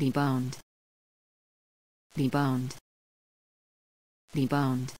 deboned deboned deboned